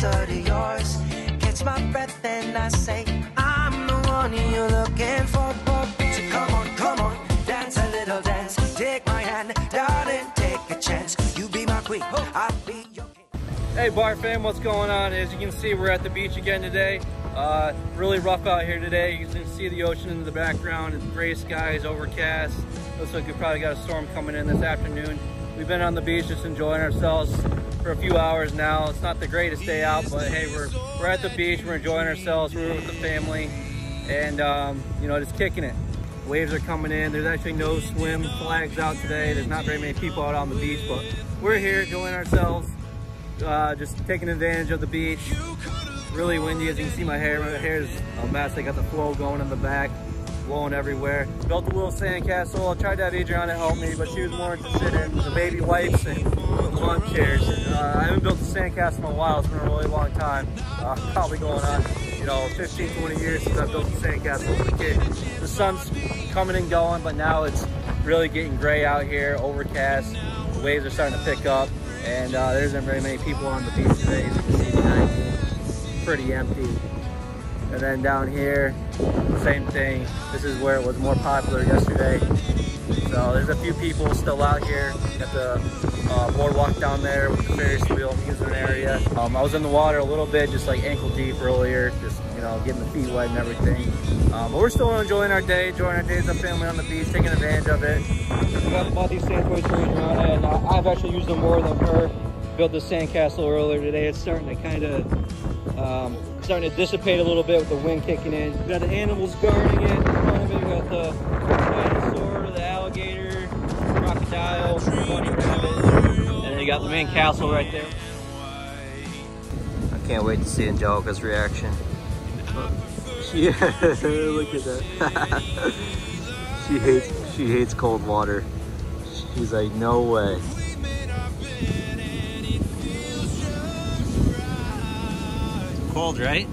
closer to yours. Catch my breath and I say, I'm the one you're looking for. So come on, come on, dance a little dance. Take my hand, darling, take a chance. You be my queen, I'll be your king. Hey BAAR fam, what's going on? As you can see, we're at the beach again today. Uh, really rough out here today. You can see the ocean in the background. It's gray skies, overcast. Looks like we probably got a storm coming in this afternoon. We've been on the beach just enjoying ourselves for a few hours now. It's not the greatest day out, but hey, we're, we're at the beach. We're enjoying ourselves. We're with the family and, um, you know, just kicking it. Waves are coming in. There's actually no swim flags out today. There's not very many people out on the beach, but we're here enjoying ourselves, uh, just taking advantage of the beach really windy as you can see my hair. My hair is a mess. I got the flow going in the back, blowing everywhere. Built a little sandcastle. I tried to have Adrianna help me, but she was more interested in the baby wipes and the lawn chairs. Uh, I haven't built a sandcastle in a while. It's been a really long time. Uh, probably going on, you know, 15, 20 years since I built a sandcastle as a kid. The sun's coming and going, but now it's really getting gray out here, overcast. The waves are starting to pick up, and uh, there isn't very many people on the beach today, as pretty empty. And then down here, same thing. This is where it was more popular yesterday. So there's a few people still out here at the uh, boardwalk down there with the Ferris wheel amusement area. Um, I was in the water a little bit, just like ankle deep earlier, just you know, getting the feet wet and everything. Um, but we're still enjoying our day, enjoying our days of family on the beach, taking advantage of it. We got bought these sand toys for Adrianna, and I've actually used them more than her. Built the sandcastle earlier today. It's starting to kind of um, starting to dissipate a little bit with the wind kicking in. We've got the animals guarding it in front of it. We got the dinosaur, the alligator, crocodile, bunny rabbit, and then you got the main castle right there. I can't wait to see Angelica's reaction. Yeah, look at that. she hates she hates cold water. She's like, no way. Cold, right?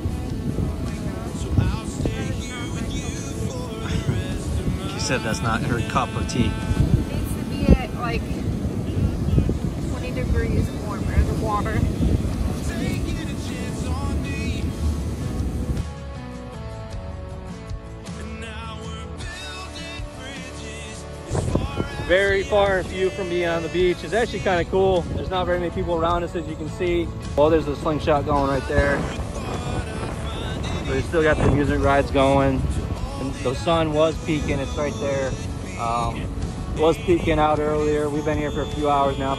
She said that's not her cup of tea. needs to be at like 20 degrees warmer, the water. very far and few from being on the beach. It's actually kind of cool. There's not very many people around us as you can see. Well, there's a slingshot going right there. But we still got the amusement rides going. And the sun was peeking, it's right there. Um, was peeking out earlier. We've been here for a few hours now.